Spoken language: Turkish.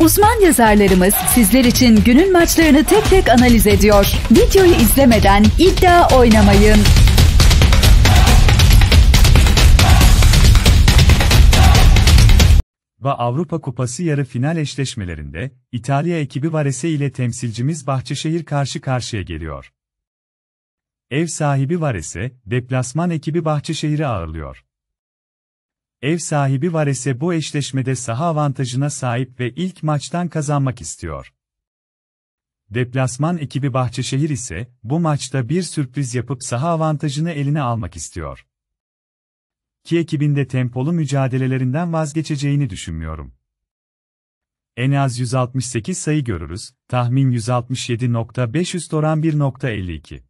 Uzman yazarlarımız sizler için günün maçlarını tek tek analiz ediyor. Videoyu izlemeden iddia oynamayın. ve Avrupa Kupası yarı final eşleşmelerinde İtalya ekibi Varese ile temsilcimiz Bahçeşehir karşı karşıya geliyor. Ev sahibi Varese, deplasman ekibi Bahçeşehir'i ağırlıyor. Ev sahibi Varese bu eşleşmede saha avantajına sahip ve ilk maçtan kazanmak istiyor. Deplasman ekibi Bahçeşehir ise bu maçta bir sürpriz yapıp saha avantajını eline almak istiyor ki ekibinde tempolu mücadelelerinden vazgeçeceğini düşünmüyorum. En az 168 sayı görürüz, tahmin 167.500 oran 1.52.